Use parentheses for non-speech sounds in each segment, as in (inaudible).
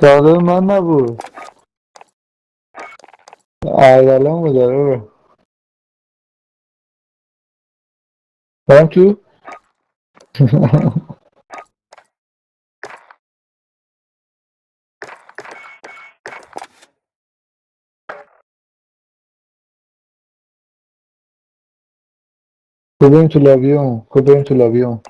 Todo mana bu. Aydalan mı zarar? Thank you. Coberto el going to love you.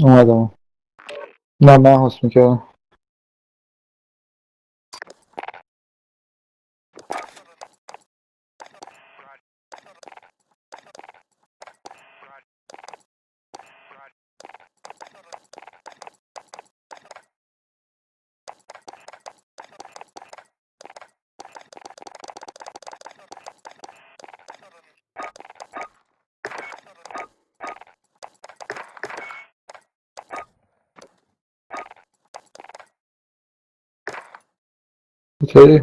اومدم. نه من حس می‌کردم. Okay.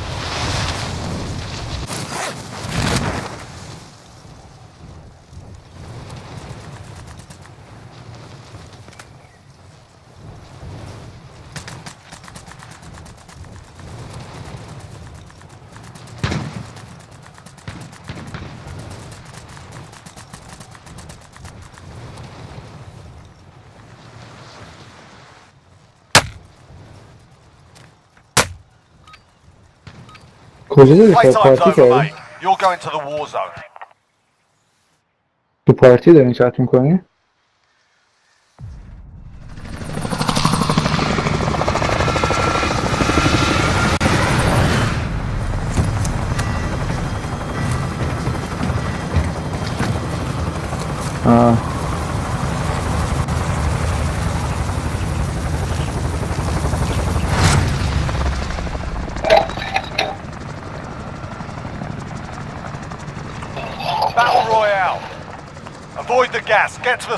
Playtime's پارتی over, کردی؟ mate. You're going to the war zone. تو پارتی دارین چت میکنی؟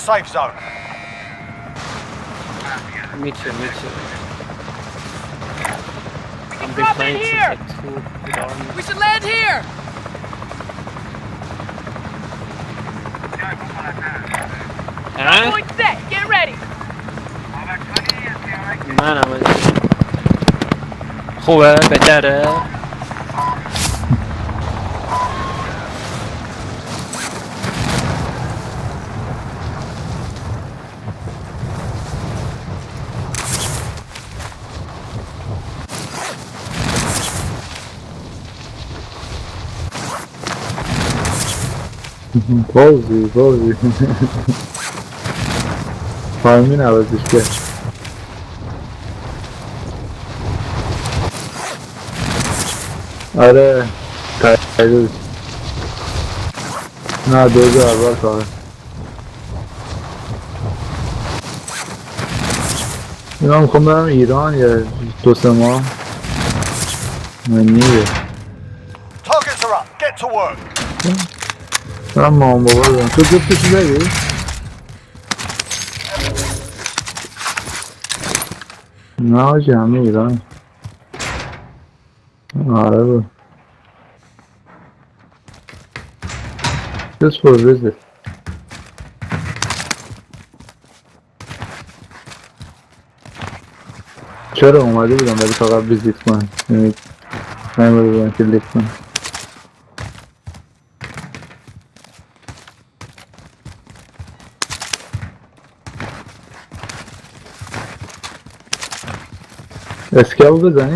safe zone. Me too, me too. I'm been playing here. We should land here! Huh? Point set, get ready! Man, I was... Ruhe, Bedare. بازی بازی. فارمین عوضش کرد آره. تایید. نه دوز اول فقط اینا می‌خوام برم ایران یا دو سه ماه. من نیه. Get to work. برم مامان بابا برم تو جفتشی داری؟ نه آجی همه ایران آره با Just for a visit چرا اومده بودم ولی فقط ویزیت کنم یعنی نیومده بودم که لیک کنم Eski aldı da?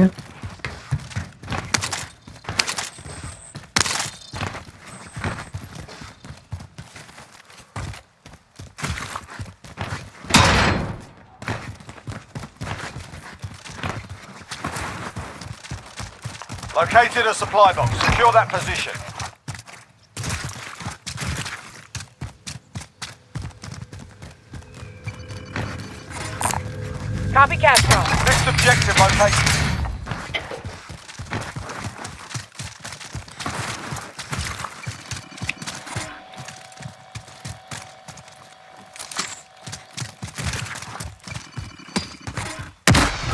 Located a supply box. Secure that position. Copy Castro. Next objective I location.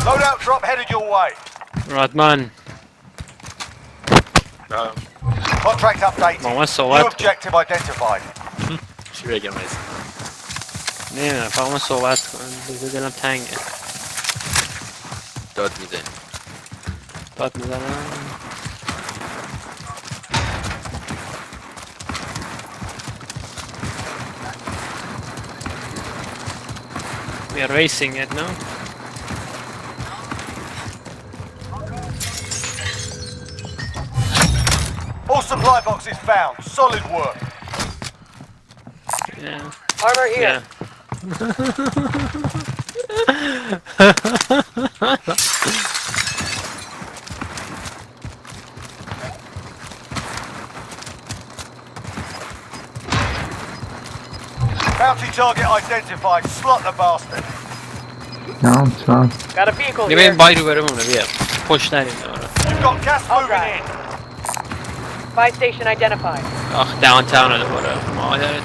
Loadout drop headed your way. Right, man. No. Contract updated. Não é só New objective identified. Şuraya gelmeyiz. Ne ne, falan sol at. Bize gelen tank. تنگه داد میزنی داد میزنم We are racing it, no? All supply boxes found. Solid work. Yeah. Armor Yeah. here. Bounty (laughs) (laughs) slot the bastard. No, it's. Got a vehicle You mean by the way? bir yer. Koşlar. You've got gas moving in. Buy station identified. Ugh, downtown öyle var. Maharet.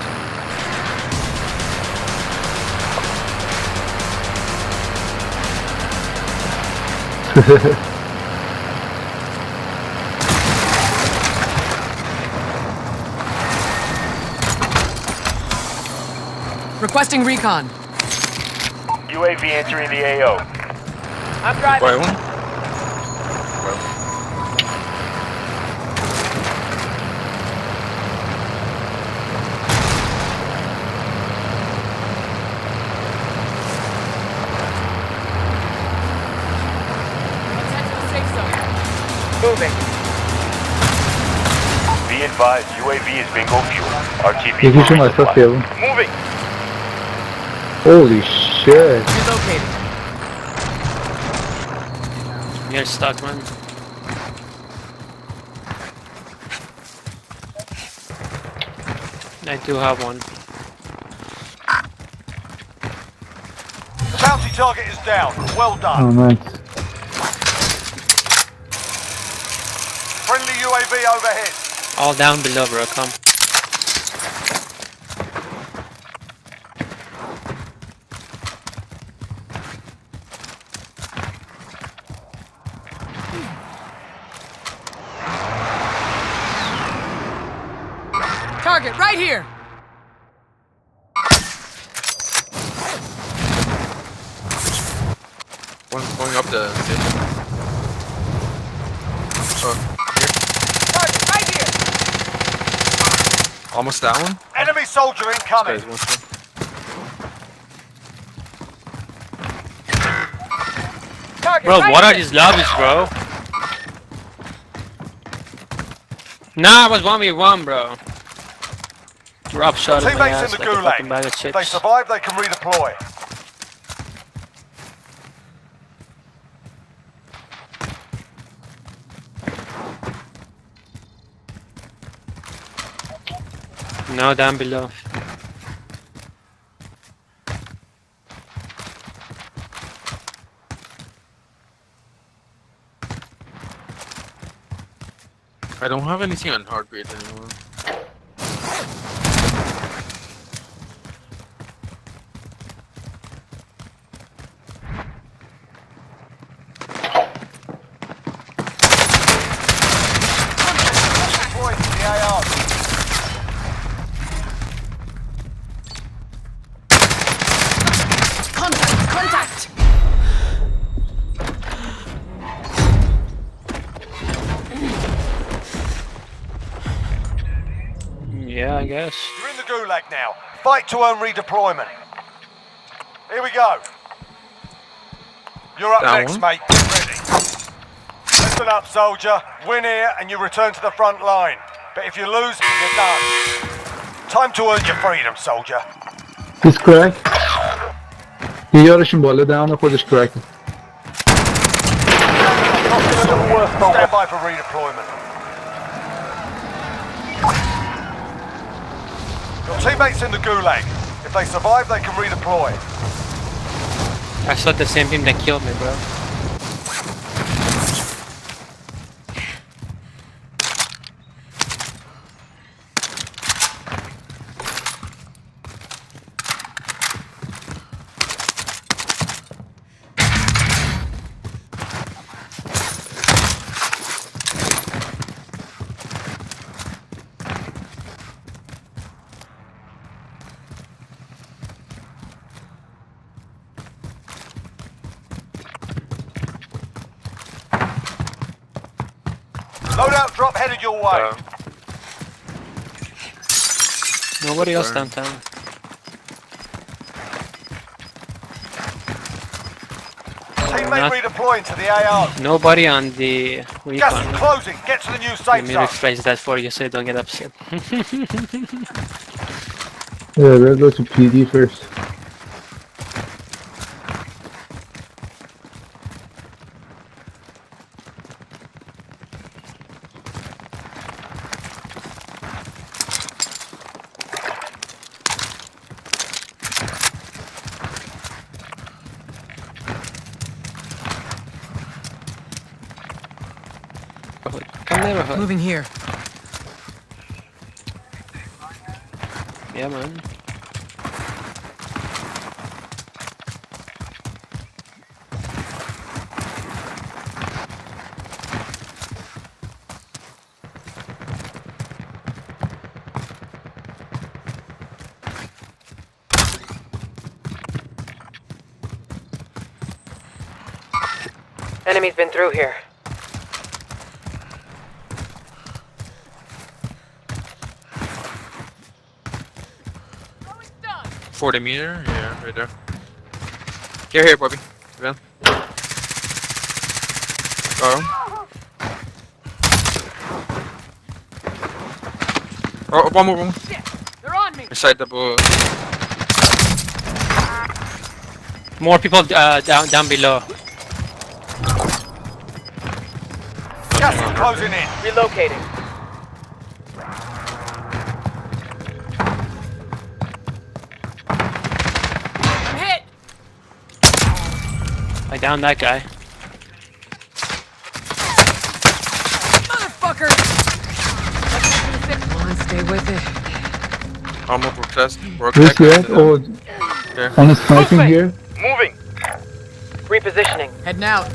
Requesting recon. UAV entering the AO. I'm driving. Wait, what? Moving. Be advised, UAV is bingo fuel. RTB. Moving. Holy shit. Relocating. You're stuck, man. I do have one. Bounty target is down. Well Oh done. nice Friendly UAV overhead. All down below, bro. Come. Target right here. One going up the stairs. Oh, Target right here. here. Almost that one. Enemy soldier incoming. Guys. Target Bro, right what are these lobbies, bro? Nah, it was 1v1, bro. Drop shot in my Teammates ass in the like a bag gulag. of If they survive, they can redeploy. Now down below. I don't have anything on hard grade anymore. Deploy to the AR. Contact. Contact Yeah, I guess. You're in the gulag now. Fight to earn redeployment. Here we go. You're up That next, one? mate. Get ready. Listen up, soldier. Win here and you return to the front line. But if you lose, you're done. Time to earn your freedom, soldier. He's crack یه یارشون بالا دهن خودش کراک Stand by for redeployment. Your teammates in the gulag. If they survive, they can redeploy. I saw the same team that killed me, bro. Loadout drop headed your way. Nobody else downtown. Teammate not- redeploying to the AR. Nobody on the Gas recon. is closing. Get to the new safe Let safe me zone. rephrase that for you so you don't get upset. (laughs) Yeah, better go to PD first. Come neighborhood. Moving here. Yeah, man. Enemy's been through here. Forty meter. Yeah, right there. Here, here, Bobby. Van. Got him. Oh, one more, one more. They're on me. Inside the boat. More people uh, down down below. Gas is closing in. Relocating. I downed that guy. Motherfucker. Come on, stay with it. Armor protest. Work This tech. yet? Or Yeah. on a sniping here? Moving. Repositioning. Heading out.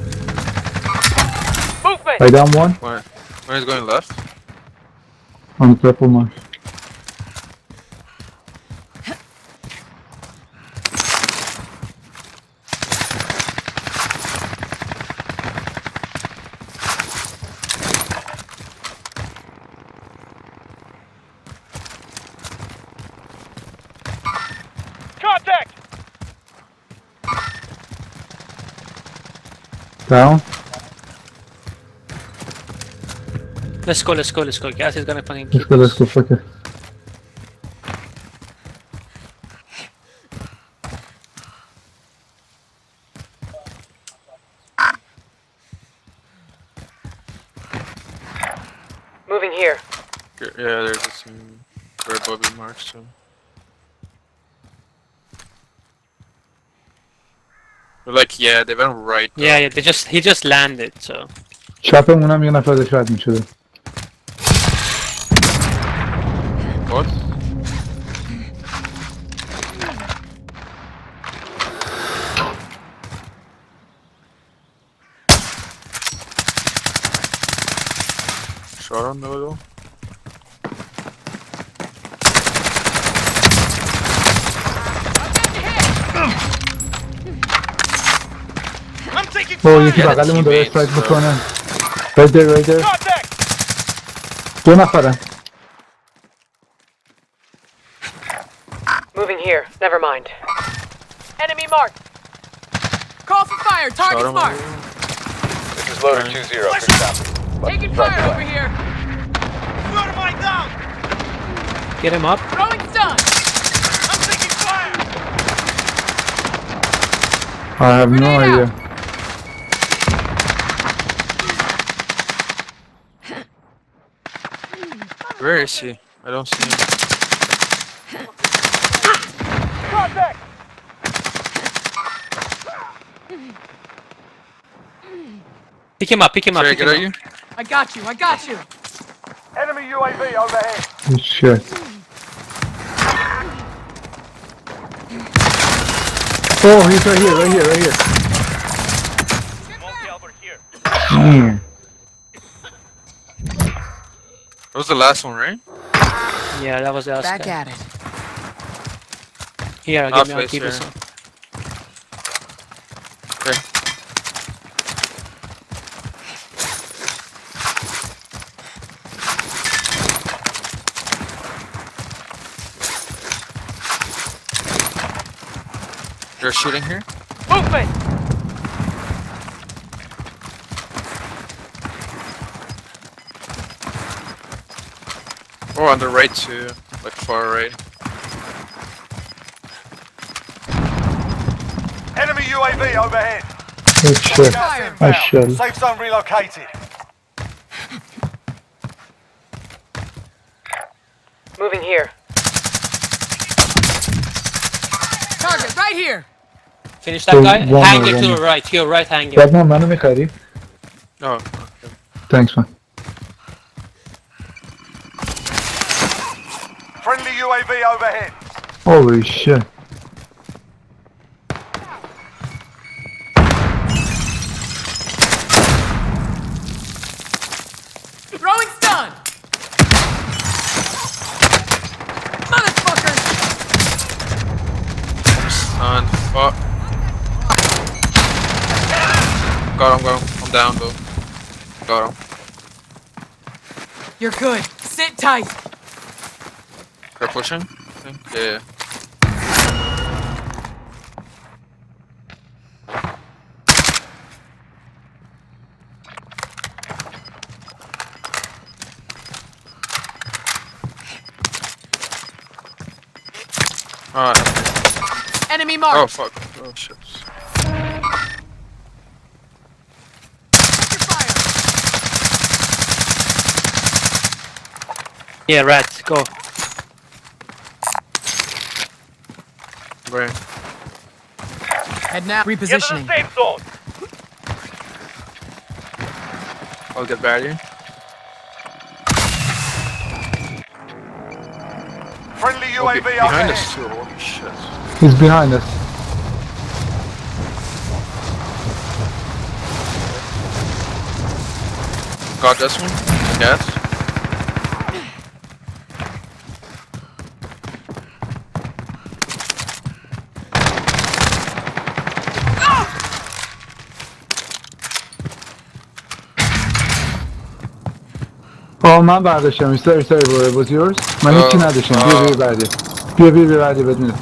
Movement. I down one When, when he's going left. on the purple mark. Contact. Down. Let's go, let's go, let's go. Gas is gonna fucking Let's go, let's go, fuck it. Moving here. Yeah, there's some red Bobby marks too. But like, yeah, they went right. though. Yeah, yeah, they just he just landed, so چپمونم یه نفر داشت رد میشده What? Shot on the little. Oh, you keep yeah, ti paga, devo dove sta the corner. Right there, right there. Buon affare. Moving here, never mind. Enemy marked. Call for fire, target's marked. This is loader 2-0, good copy. Taking fire over here. Fortify down. Get him up. Throwing stun. I'm taking fire. I have no idea. Where is he? I don't see him. Contact. Pick him up, pick him up, I pick get him at you? up. I got you. I got you. Enemy UAV overhead. Oh, shit Oh, he's right here, right here, right here. Here. Damn. That was the last one, right? Yeah, that was the last Back guy. at it. Here, I'll Half give me, I'll keep this one. Okay. You're shooting here? Movement. Or on the right too, like far right. Enemy UAV overhead. Good shit. I should. Safe zone relocated. Moving here. Target right here. Finish that guy. Hang it to the right. Here, your right, hang it. Radman, ben de? Oh, okay. Thanks man. Overhead. Holy shit Throwing stun. Motherfucker. On. Fuck. Got him, got him. I'm down though. Got him. You're good. Sit tight. They're pushing? I think. Yeah, yeah. Alright. Enemy mark! Oh fuck. Oh shit. Check your fire. Yeah, rats, go. Right. Head now. Repositioning. Get to the safe zone. I'll get barrier. Friendly Oh, be- UAV behind overhead. us too. Holy shit. He's behind us. Got this one. Yes. آه من برداشتم sorry sorry bro it was yours من آه. هیچی نداشتم بیا آه. بیا بعدی بیا بیا بیا بعدی بدون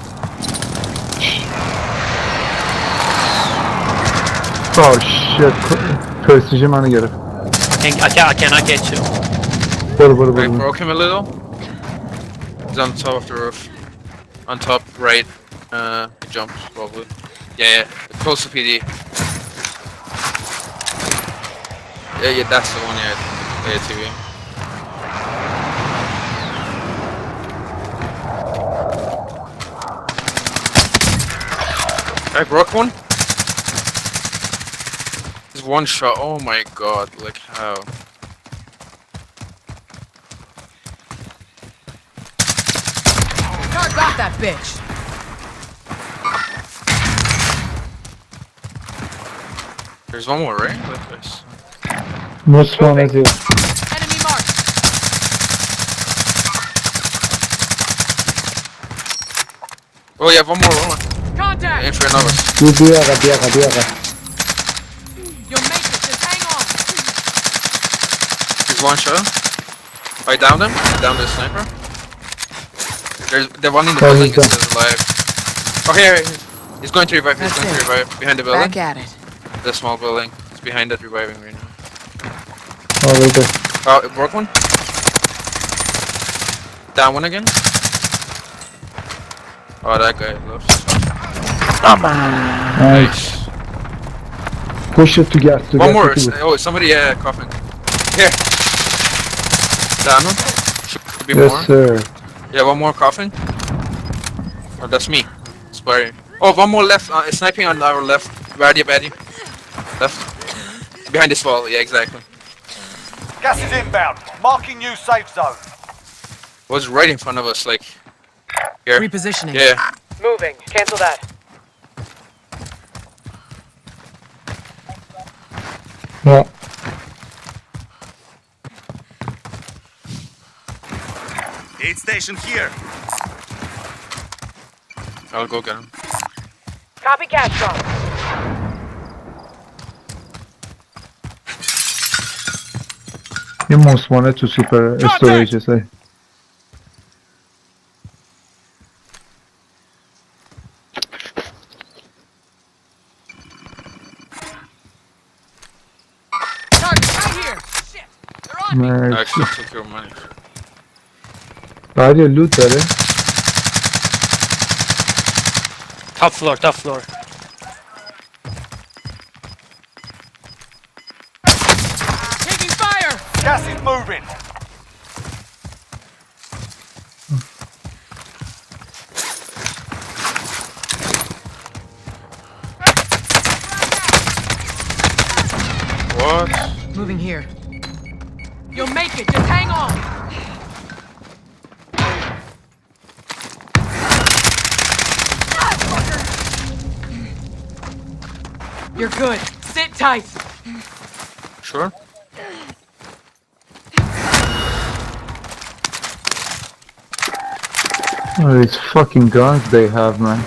Oh shit پرستیژ منو گرفت Can, I, can, I cannot get you. برو برو I برو broke him a little. He's on top of the roof. On top right. Uh, he jumped probably. Yeah, yeah. Close to PD. Yeah, yeah, that's the one. Yeah, yeah, TV. I broke one. There's one shot. Oh my god! Like how? Guard got that bitch. There's one more, right? Like this. most one is here Enemy marked. Oh yeah, one more, one more in You'll it. Just hang on. There's one shot. I downed him. I downed the sniper. There's the one in the oh, building is still alive. Oh here, he's going to revive. He's That's going it. to revive behind the building. Back at it. The small building. It's behind that reviving right now. Oh, we there. Oh, broke one. Down one again. Oh, that guy loves. Nice. Nice. push it to gas to One gas more. to Oh, somebody uh, coughing. Here. Down one. Should be more. yes sir Yeah, one more coughing. Oh, that's me. Sparring. Oh, one more left. Uh, sniping on our left. Baddie, baddie. Left. Behind this wall. Yeah, exactly. Gas is inbound. Marking new safe zone. Was right in front of us, like. Here. Repositioning. Yeah. Moving. Cancel that. Yeah Aid station here. I'll go get him. Copy cash drop. you most wanted to super storage say Target right here. Shit. They're on me. I nice actually took your money. بعد یه لوت داره Top floor, top floor. You're good. Sit tight. Sure? oh, these fucking guns they have man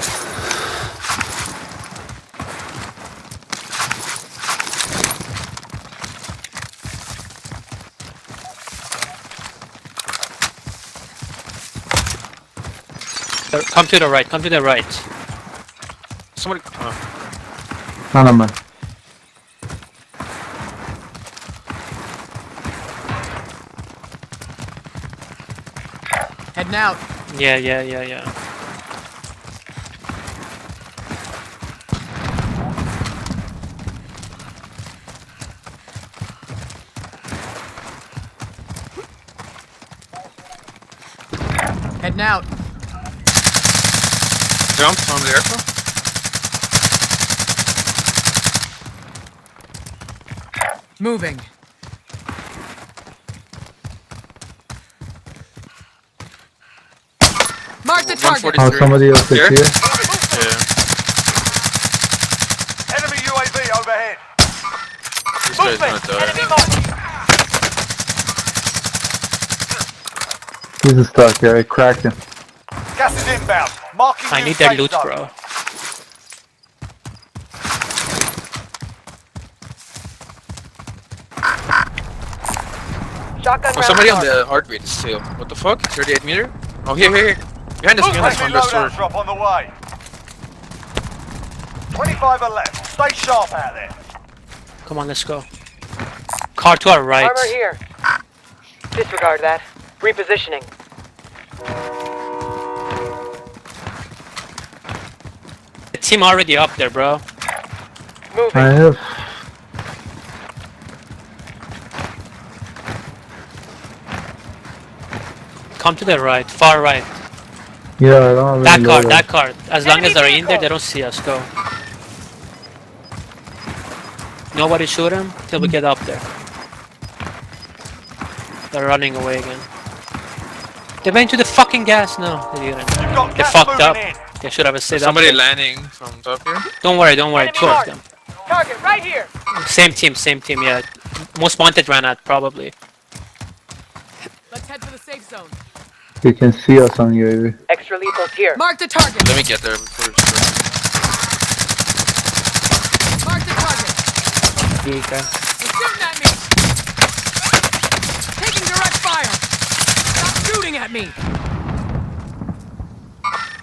Come to the right, come to the right. Somebody. No naman. Heading out. Yeah, yeah, yeah, yeah. Heading out. Jump on the aircraft? Moving. Mark the target. Oh, somebody else is Here? here. Yeah. Enemy UAV overhead. This guy's gonna. Enemy marked. He's stuck, yeah, I cracked him. Gas is inbound. Marking I need that loot, zone. bro. Shotgun Oh, somebody on marked. the heartbeat is still. What the fuck? 38 meter? Oh, here, here, here. Behind us, behind us, Friendly from the store. drop on the way. 25 are left. Stay sharp out there. Come on, let's go. Car to our right. Armor here. Disregard that. Repositioning. The team already up there, bro. Moving. I have. Come to the right, far right. Yeah, I don't have That any car, loadout. that car. As long as they're in there, they don't see us. Go. Nobody shoot him till we get up there. They're running away again. They went to the fucking gas. No, they didn't. They fucked up. in. They should have stayed Somebody up there. landing from top here. Don't worry, don't worry. Enemy Two of them. Target right here. Same team, same team. Yeah. Most wanted ran out probably. You can see us on UAV. Extra lethal here. Mark the target. Let me get there before it's Mark the target. Giga. They're shooting at me. Taking direct fire. Stop shooting at me.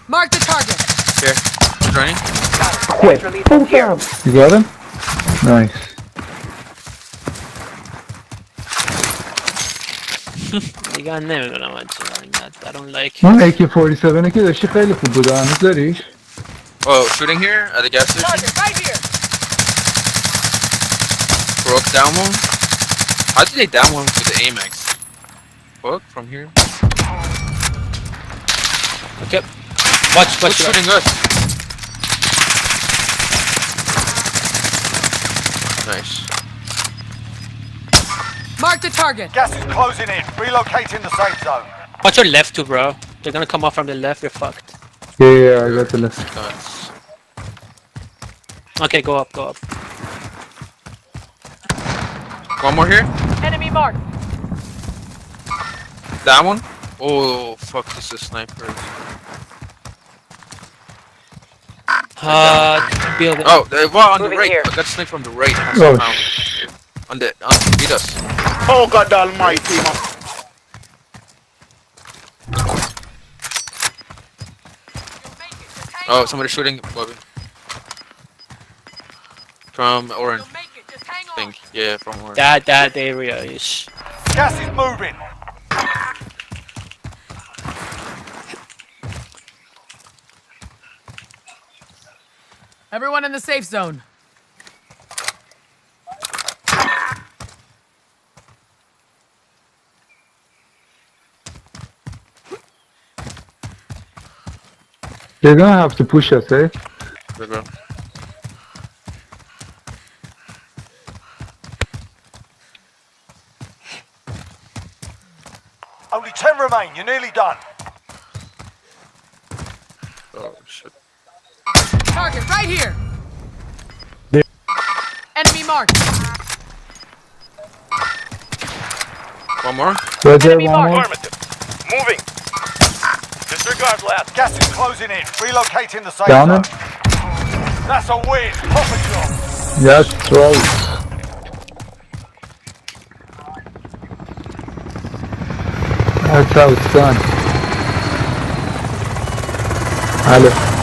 Mark the target. Here. Who's running? Extra lethals here. You got him? Nice. (laughs) دیگه نمیدونم چرا اینقدر I don't like من AK-47 که داشتی خیلی خوب بود هنوز داریش؟ Oh, shooting here at the gas station. Target right here. Broke down one. How did they down one with the Amex? Fuck, from here. Okay. Watch, Who's watch, watch. shooting us? Nice. Mark the target. Gas is closing in. Relocating the safe zone. Watch your left too, bro. They're gonna come off from the left. You're fucked. Yeah, yeah, I got the left. Guns. Okay, go up, go up. One more here. Enemy mark. That one. Oh fuck! This is sniper. Uh, building. Oh, the one on the right. here. I got sniped from the right. Oh, somehow. on the on beat us. Oh God Almighty, man. Oh, somebody shooting Bobby. From orange, You'll make it. Just hang I think. Yeah, from orange. That that area is. Gas is moving. Everyone in the safe zone. They're gonna have to push us, eh? There we go. Only 10 remain. You're nearly done. Oh shit. Target right here. Enemy marked. One more. Roger, Enemy one marked. Affirmative. Moving. Disregard last. Gas is closing in. Relocating the safe Down zone. That's a win. Proper job. That's right. That's how it's done. Hello.